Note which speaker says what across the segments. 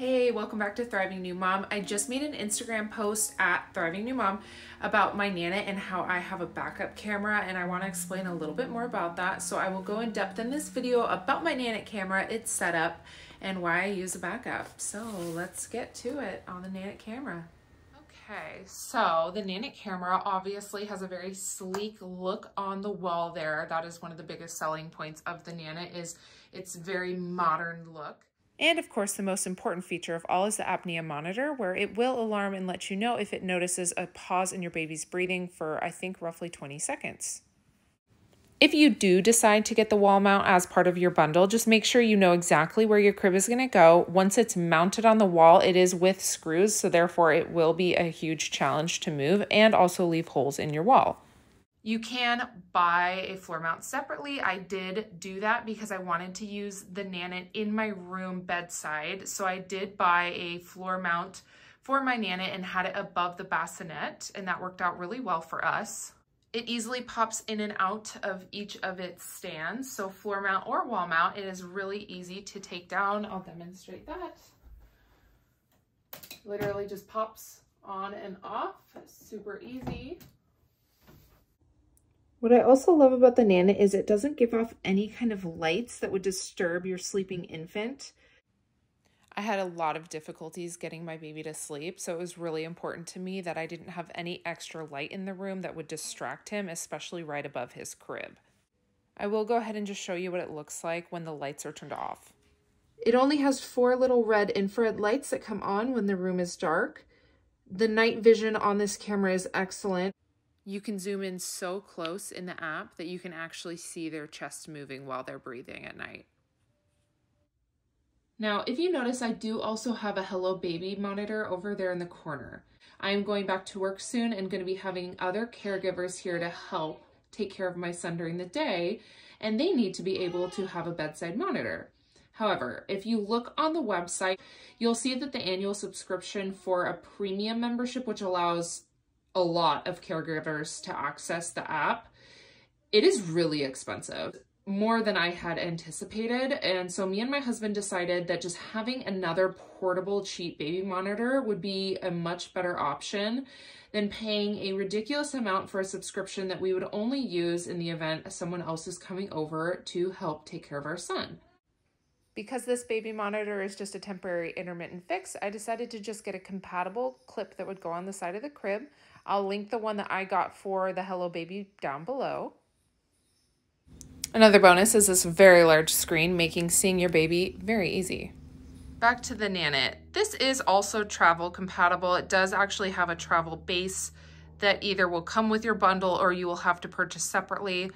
Speaker 1: Hey, welcome back to Thriving New Mom. I just made an Instagram post at Thriving New Mom about my Nanit and how I have a backup camera and I want to explain a little bit more about that. So I will go in depth in this video about my Nanit camera, its setup, and why I use a backup. So let's get to it on the Nanit camera. Okay, so the Nanit camera obviously has a very sleek look on the wall there. That is one of the biggest selling points of the Nanit is its very modern look. And of course, the most important feature of all is the apnea monitor, where it will alarm and let you know if it notices a pause in your baby's breathing for, I think, roughly 20 seconds. If you do decide to get the wall mount as part of your bundle, just make sure you know exactly where your crib is going to go. Once it's mounted on the wall, it is with screws, so therefore it will be a huge challenge to move and also leave holes in your wall. You can buy a floor mount separately. I did do that because I wanted to use the Nanit in my room bedside. So I did buy a floor mount for my Nanit and had it above the bassinet and that worked out really well for us. It easily pops in and out of each of its stands. So floor mount or wall mount, it is really easy to take down. I'll demonstrate that. Literally just pops on and off, super easy. What I also love about the Nanit is it doesn't give off any kind of lights that would disturb your sleeping infant. I had a lot of difficulties getting my baby to sleep, so it was really important to me that I didn't have any extra light in the room that would distract him, especially right above his crib. I will go ahead and just show you what it looks like when the lights are turned off. It only has four little red infrared lights that come on when the room is dark. The night vision on this camera is excellent. You can zoom in so close in the app that you can actually see their chest moving while they're breathing at night. Now, if you notice, I do also have a Hello Baby monitor over there in the corner. I am going back to work soon and going to be having other caregivers here to help take care of my son during the day, and they need to be able to have a bedside monitor. However, if you look on the website, you'll see that the annual subscription for a premium membership, which allows a lot of caregivers to access the app, it is really expensive, more than I had anticipated. And so me and my husband decided that just having another portable cheap baby monitor would be a much better option than paying a ridiculous amount for a subscription that we would only use in the event someone else is coming over to help take care of our son. Because this baby monitor is just a temporary intermittent fix, I decided to just get a compatible clip that would go on the side of the crib I'll link the one that I got for the Hello Baby down below. Another bonus is this very large screen, making seeing your baby very easy. Back to the Nanit. This is also travel compatible. It does actually have a travel base that either will come with your bundle or you will have to purchase separately.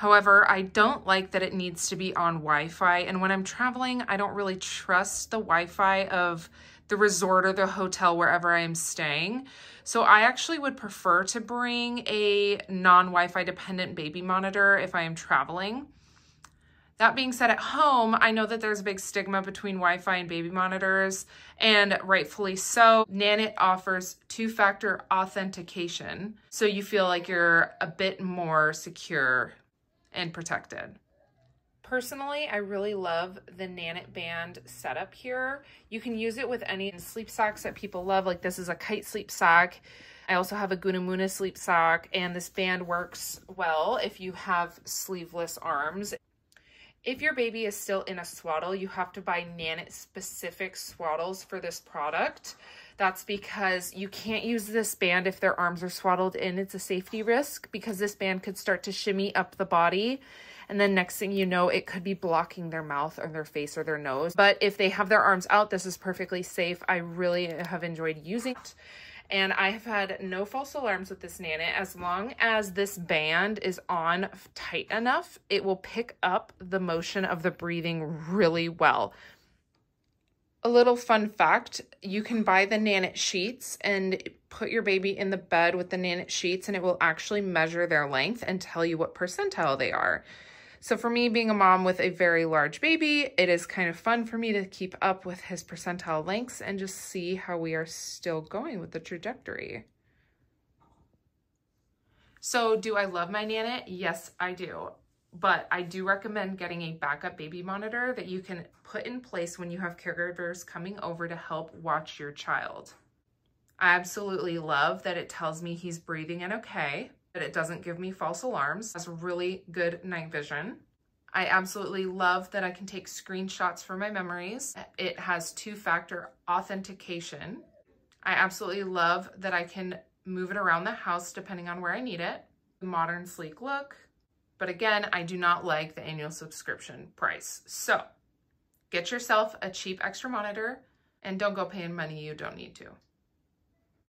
Speaker 1: However, I don't like that it needs to be on Wi-Fi. And when I'm traveling, I don't really trust the Wi-Fi of the resort or the hotel wherever I am staying. So I actually would prefer to bring a non-Wi-Fi dependent baby monitor if I am traveling. That being said, at home, I know that there's a big stigma between Wi-Fi and baby monitors, and rightfully so. Nanit offers two-factor authentication, so you feel like you're a bit more secure and protected. Personally, I really love the Nanit band setup here. You can use it with any sleep socks that people love. Like this is a Kyte sleep sock. I also have a Gunamuna sleep sock and this band works well if you have sleeveless arms. If your baby is still in a swaddle, you have to buy Nanit specific swaddles for this product. That's because you can't use this band if their arms are swaddled in. It's a safety risk because this band could start to shimmy up the body and then next thing you know, it could be blocking their mouth or their face or their nose. But if they have their arms out, this is perfectly safe. I really have enjoyed using it and I have had no false alarms with this Nanit. As long as this band is on tight enough, it will pick up the motion of the breathing really well. A little fun fact, you can buy the Nanit sheets and put your baby in the bed with the Nanit sheets and it will actually measure their length and tell you what percentile they are. So for me, being a mom with a very large baby, it is kind of fun for me to keep up with his percentile lengths and just see how we are still going with the trajectory. So do I love my Nanit? Yes, I do. but I do recommend getting a backup baby monitor that you can put in place when you have caregivers coming over to help watch your child. I absolutely love that it tells me he's breathing and okay, that it doesn't give me false alarms. It has really good night vision. I absolutely love that I can take screenshots for my memories. It has two-factor authentication. I absolutely love that I can move it around the house depending on where I need it. Modern sleek look. But again, I do not like the annual subscription price. So get yourself a cheap extra monitor and don't go paying money you don't need to.